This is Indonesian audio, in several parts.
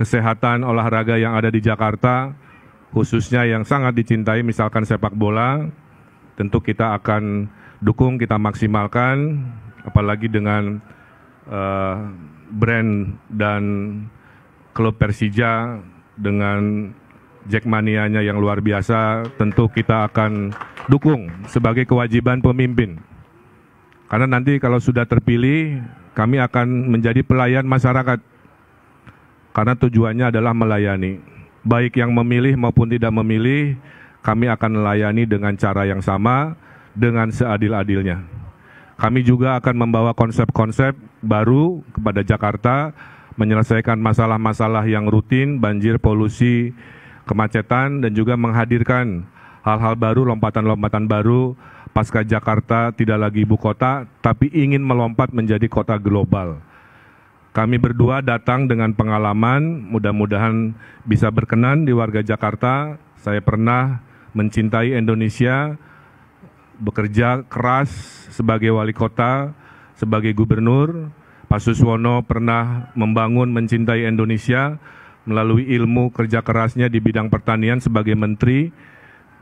kesehatan olahraga yang ada di Jakarta, khususnya yang sangat dicintai misalkan sepak bola, tentu kita akan dukung, kita maksimalkan, apalagi dengan uh, brand dan klub Persija dengan Jackmanianya yang luar biasa, tentu kita akan dukung sebagai kewajiban pemimpin. Karena nanti kalau sudah terpilih, kami akan menjadi pelayan masyarakat. Karena tujuannya adalah melayani. Baik yang memilih maupun tidak memilih, kami akan melayani dengan cara yang sama, dengan seadil-adilnya. Kami juga akan membawa konsep-konsep baru kepada Jakarta, menyelesaikan masalah-masalah yang rutin, banjir, polusi, kemacetan, dan juga menghadirkan hal-hal baru, lompatan-lompatan baru pasca Jakarta tidak lagi ibu kota, tapi ingin melompat menjadi kota global. Kami berdua datang dengan pengalaman, mudah-mudahan bisa berkenan di warga Jakarta. Saya pernah mencintai Indonesia, bekerja keras sebagai wali kota, sebagai gubernur. Pak Suswono pernah membangun mencintai Indonesia melalui ilmu kerja kerasnya di bidang pertanian sebagai menteri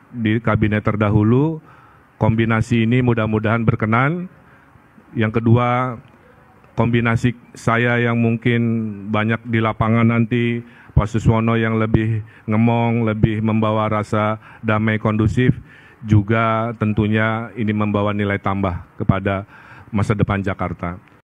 di kabinet terdahulu kombinasi ini mudah-mudahan berkenan. Yang kedua, kombinasi saya yang mungkin banyak di lapangan nanti, Pak Suswono yang lebih ngemong, lebih membawa rasa damai kondusif, juga tentunya ini membawa nilai tambah kepada masa depan Jakarta.